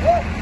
Woo!